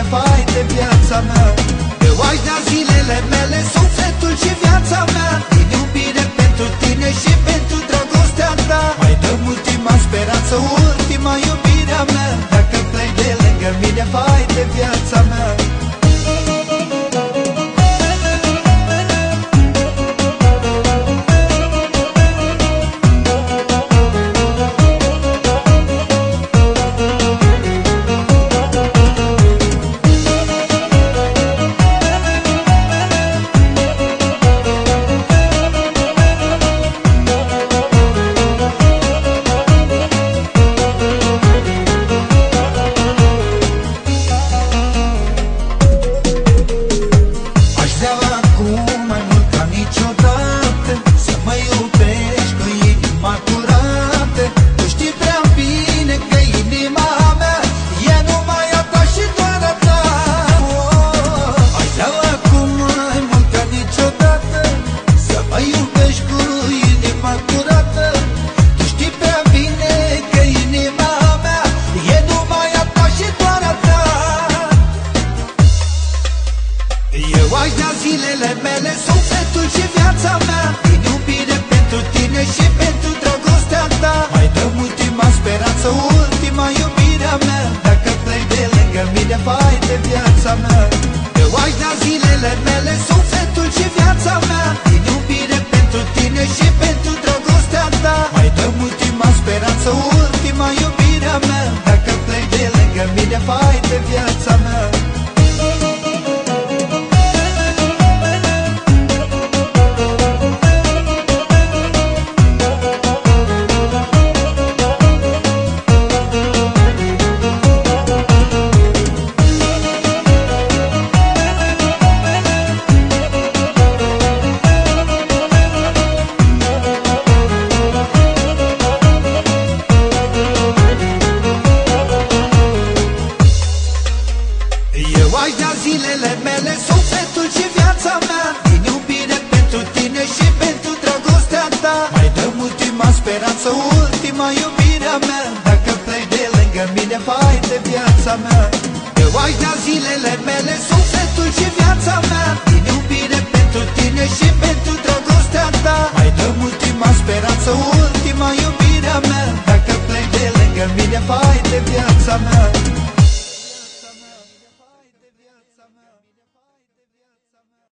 lângă mine, fai de viața mea. Eu aș da zilele mele, sufletul și viața mea. Din iubire pentru tine și pentru dragostea ta. Mai dăm ultima speranță, eu aș da zilele mele, sufletul și viața mea. Din iubire pentru tine și pentru dragostea ta. Mai dăm ultima speranță, ultima iubirea mea. Dacă pleci de lângă mine, fai de viața mea. Eu aș da zilele mele, sufletul și viața mea. Din iubire pentru tine și pentru dragostea ta. Mai dăm ultima speranță, ultima iubirea mea. Dacă pleci de lângă mine, fai de viața mea Eu aș da zilele mele, sufletul și viața mea. Din iubire pentru tine și pentru dragostea ta. Mai dăm ultima speranță, ultima iubirea mea. Dacă pleci de lângă mine, fai de viața mea. Eu aș da zilele mele, sufletul și viața mea